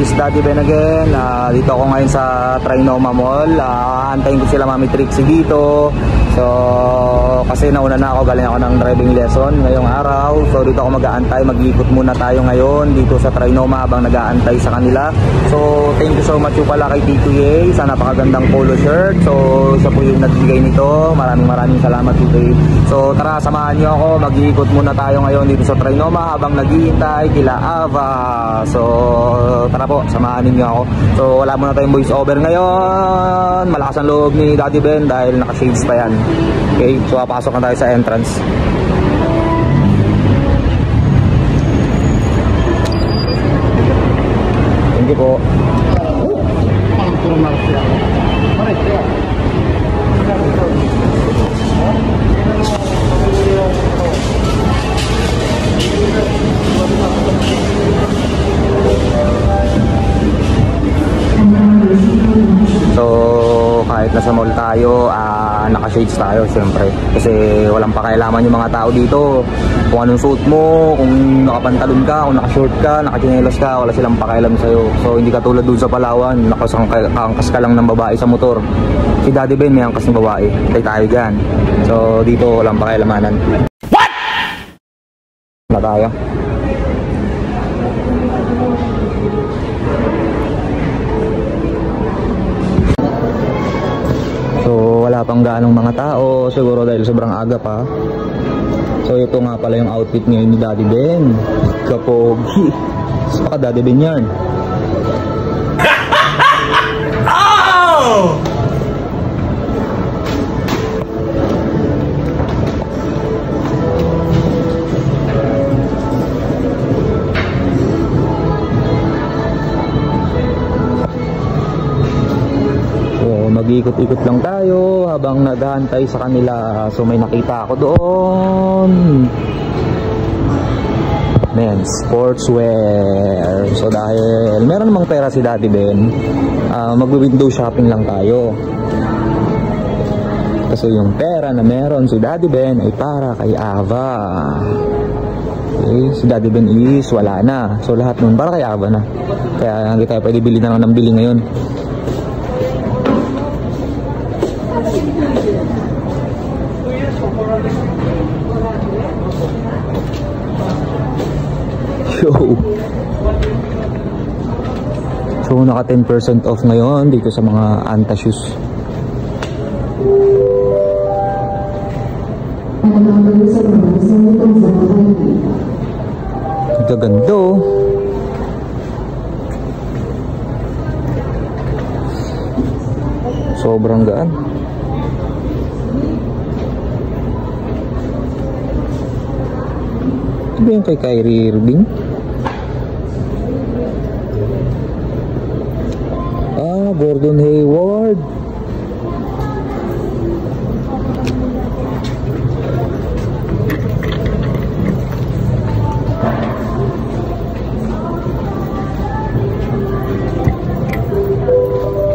is Daddy Ben again. Uh, dito ako ngayon sa Trinoma Mall. Uh, antayin ko sila Mami Trixie dito. So, kasi nauna na ako, galing ako ng driving lesson ngayong araw. So, dito ako mag-aantay. Mag-iikot muna tayo ngayon dito sa Trinoma habang nag-aantay sa kanila. So, thank you so much po pala kay TQA sa napakagandang polo shirt. So, siya po yung nagbigay nito. Maraming maraming salamat TQA. So, tara, samahan niyo ako. Mag-iikot muna tayo ngayon dito sa Trinoma habang naghihintay kila Ava. So, tara po, samahan niyo ako. So, wala muna tayong voice over ngayon. Malakas ang loob ni Daddy Ben dahil naka-shades pa yan. Okay, so papasok na tayo sa entrance. Thank you po. So, kahit nasa mall tayo, ah, naka-shades tayo, syempre. Kasi walang pakialaman yung mga tao dito. Kung anong suit mo, kung nakapantalon ka, kung naka-short ka, naka-chinelas ka, wala silang pakialam sa'yo. So, hindi ka tulad dun sa Palawan, nakasangkas ka lang ng babae sa motor. Si Daddy Ben may angkas ng babae. Tay tayo dyan. So, dito walang pakialamanan. What? Na tayo. Pang ganong mga tao siguro dahil sobrang aga pa. So ito nga pala yung outfit ngayon ni Daddy Ben. Kapogi. Saka Daddy Ben yan. So, mag-ikot-ikot lang tayo habang naghahantay sa kanila. So, may nakita ako doon. Men, sportswear. So, dahil meron namang pera si Daddy Ben, ah, mag-window shopping lang tayo. Kasi yung pera na meron si Daddy Ben ay para kay Ava. Okay, si Daddy Ben is wala na. So, lahat nun para kay Ava na. Kaya hindi tayo pwede bili na lang ng bili ngayon. Naka 10% off ngayon dito sa mga Anta shoes. Gaganda oh. Sobrang gaan. Ito ba yung kay Kyrie Irving? Ah, Gordon Hayward.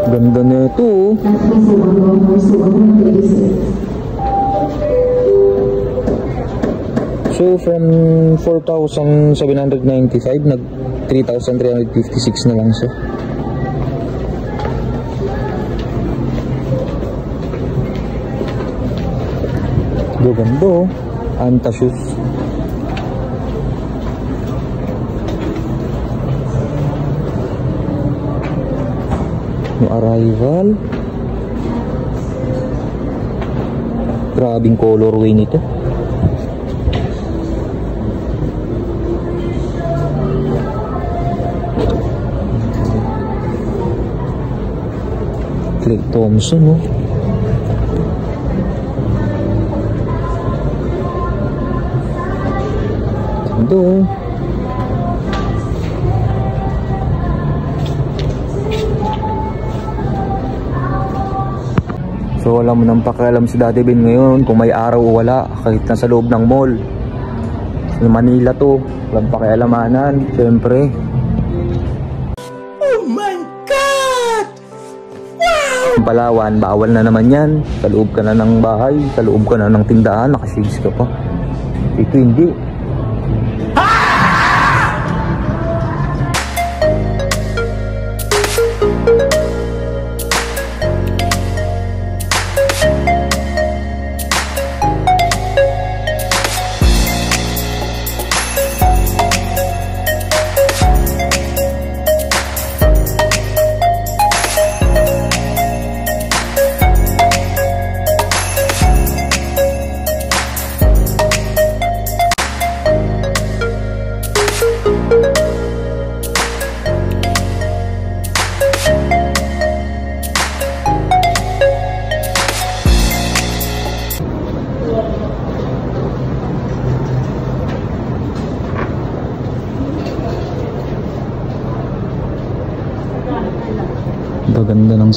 Ganda na ito. So from 4,795 nag 3,356 na lang siya. Anta shoes. Yung arrival. Grabing colorway nito. Clay Thompson, oh. Ganda, oh. So wala mo nang pakialam si Daddy Ben ngayon kung may araw o wala kahit nasa loob ng mall. Sa Manila to, walang pakialamanan, syempre. Ang Palawan, bawal na naman yan. Sa loob ka na ng bahay, sa loob ka na ng tindahan, nakashades ka pa. Ito hindi.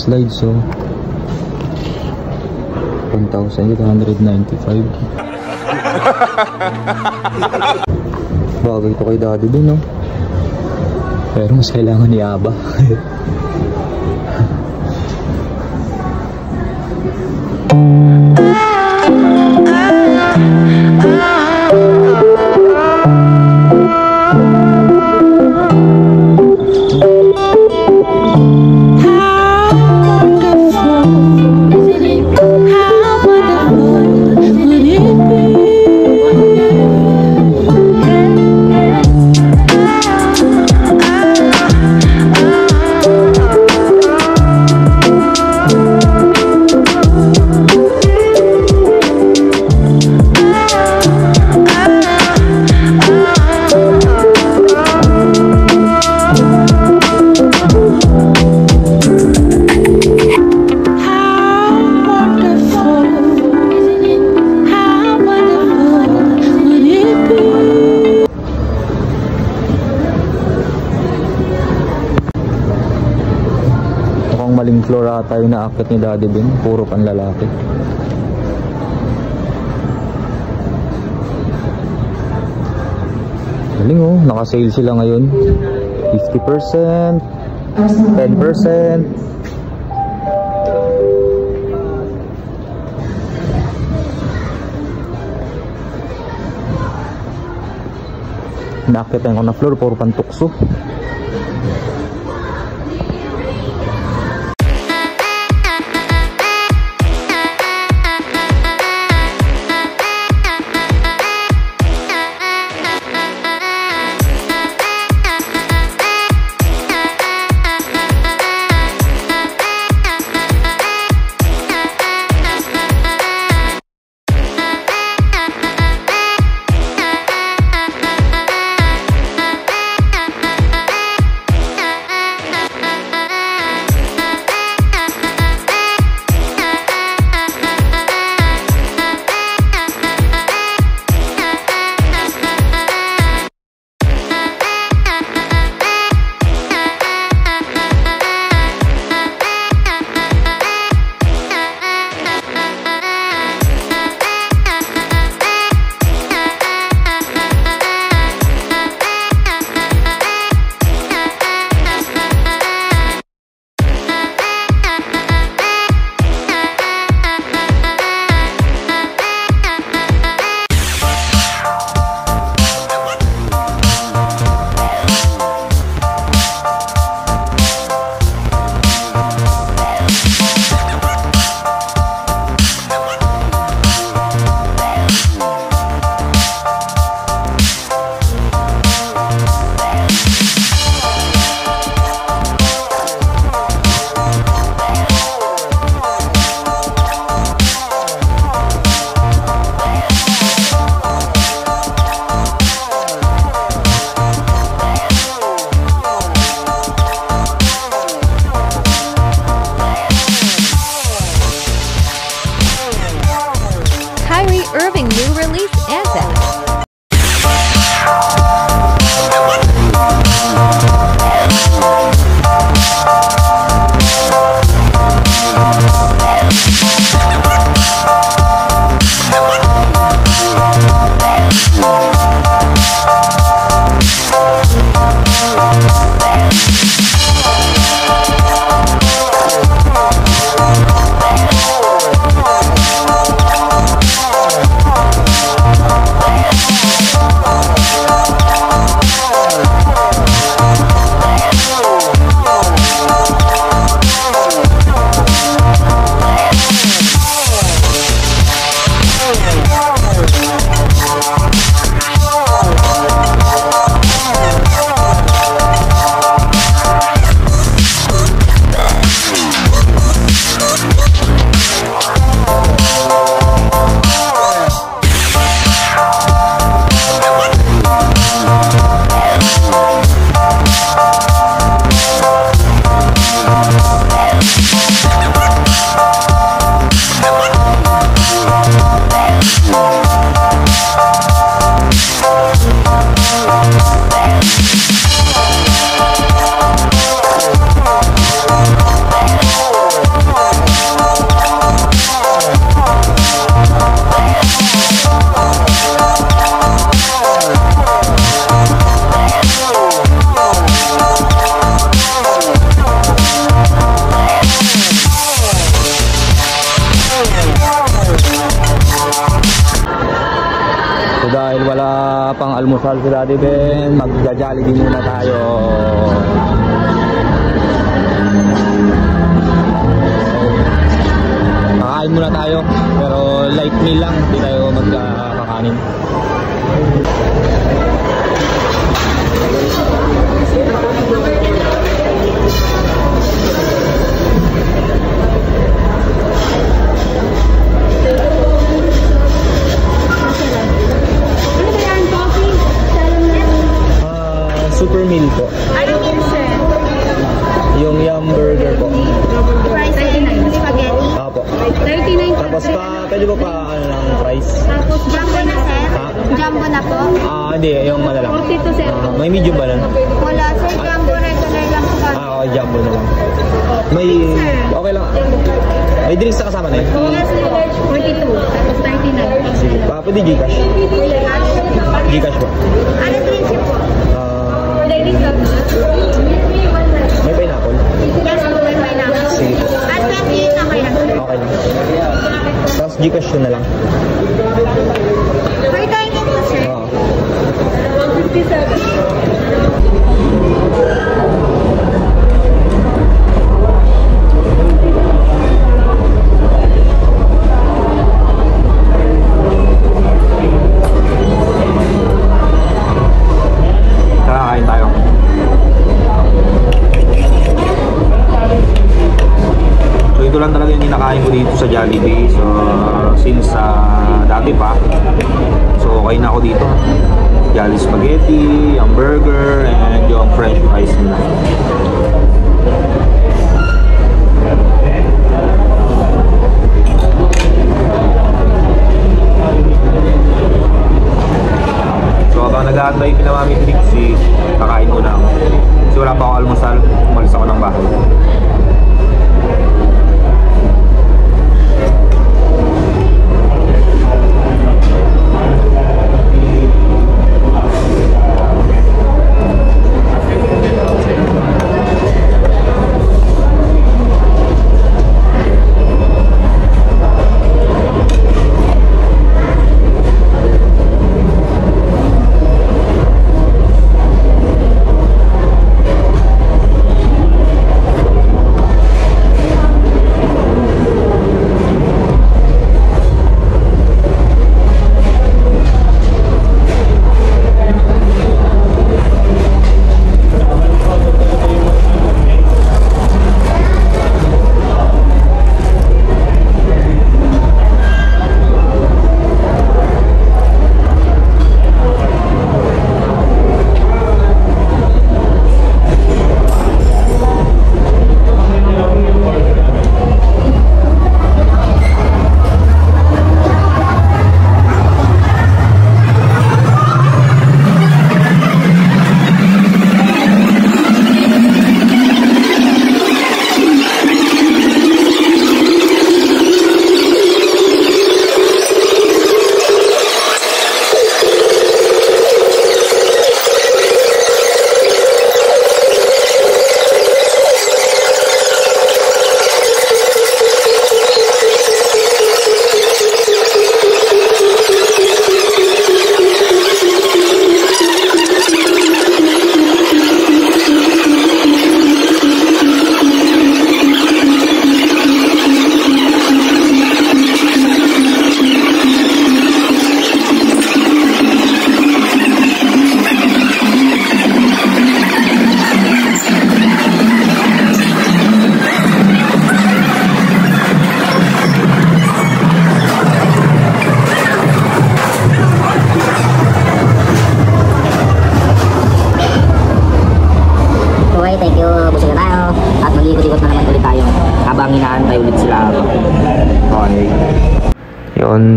Slides oh. 1,895 Bagay to kay daddy din no Pero mas kailangan ni Aba How Mukhang maling floor ata yung naakit ni Daddy Bing. Puro panlalaki. Galing oh. Naka-sale sila ngayon. 50%. 10%. Nakakita ko na floor. Puro pantukso. Almusal si Daddy Ben, magja-jollibee muna tayo. Kakain muna tayo, pero light meal lang, hindi tayo magkakanin. Ano Super meal po. Ano sir? Yung yum burger po. Price 39. Spaghetti? Apo. 39 Tapos pa, pwede po pa ano lang price? Tapos jumbo na, sir? Ha? Jumbo na po? Ah, hindi, yung ano lang. 42, sir. Ah, may medium ba nun? Wala, sir. Jumbo regular lang po. Ah, okay, jumbo na lang. May, okay lang. May drinks na kasama na yun. Yes, sir. 42. Tapos 39. Sige. Ah, pwede Gcash. Gcash po. Ano prinsip po? Ah, Ladies love. may pineapple. Yes, po. May pineapple. Sige po. At 28 okay lang. Okay lang. Tapos Gcash yun na lang. For dining po, sir. Oo. 157. ice in the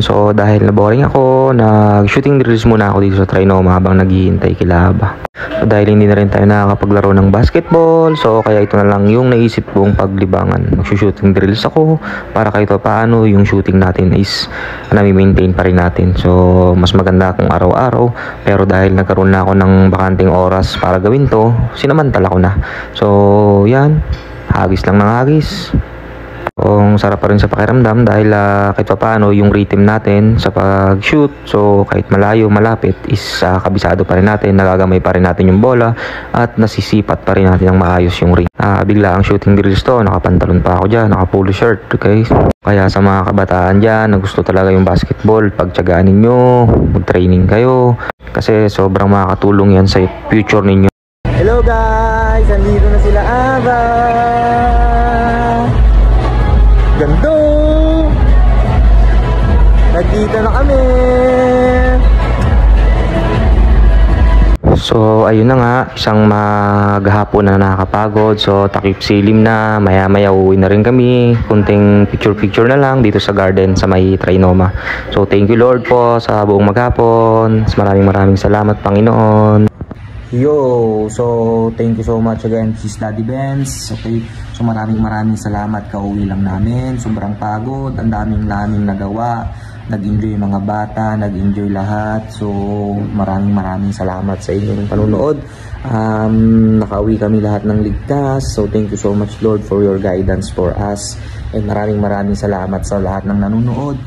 so dahil na boring ako, nag-shooting drills muna ako dito sa Trinoma habang naghihintay kila Aba. So dahil hindi na rin tayo nakakapaglaro ng basketball, so kaya ito na lang yung naisip kong paglibangan. Mag-shooting drills ako para kahit pa paano yung shooting natin is nami-maintain pa rin natin. So mas maganda kung araw-araw, pero dahil nagkaroon na ako ng bakanting oras para gawin to, sinamantala ko na. So yan, hagis lang ng hagis. Kung sarap pa rin sa pakiramdam dahil ah, kahit pa paano yung rhythm natin sa pag-shoot. So kahit malayo, malapit is ah, kabisado pa rin natin, nagagamay pa rin natin yung bola at nasisipat pa rin natin ng maayos yung ring. Ah, bigla ang shooting drills to, nakapantalon pa ako dyan, naka-polo shirt, okay? Kaya sa mga kabataan dyan na gusto talaga yung basketball, pagtsagaan ninyo, mag-training kayo kasi sobrang makakatulong yan sa future ninyo. Hello guys! Andito na sila Ava! Gando! Nagkita na kami! So, ayun na nga, isang maghapon na nakakapagod. So, takip silim na, maya-maya uwi na rin kami. Kunting picture-picture na lang dito sa garden sa may Trinoma. So, thank you Lord po sa buong maghapon. Maraming maraming salamat Panginoon. Yo, so thank you so much again sis Daddy Benz. Okay, so maraming maraming salamat kauwi lang namin. Sobrang pagod, ang daming naming nagawa. Nag-enjoy mga bata, nag-enjoy lahat. So maraming maraming salamat sa inyo ng panunood. Um, nakauwi kami lahat ng ligtas. So thank you so much Lord for your guidance for us. And maraming maraming salamat sa lahat ng nanonood.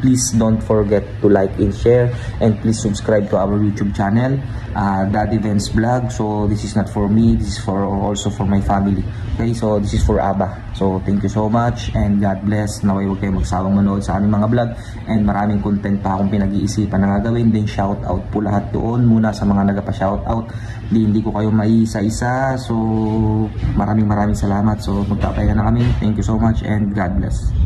Please don't forget to like and share. And please subscribe to our YouTube channel, uh, Daddy Vance Vlog. So this is not for me, this is for also for my family. Okay, so this is for Abba. So thank you so much and God bless. Naway huwag kayo magsawang manood sa aming mga vlog. And maraming content pa akong pinag-iisipan na gagawin. Then shout out po lahat doon muna sa mga nagpa-shout out. Hindi, hindi ko kayo maisa-isa. So maraming maraming salamat. So magpapaya na kami. Thank you so much and God bless.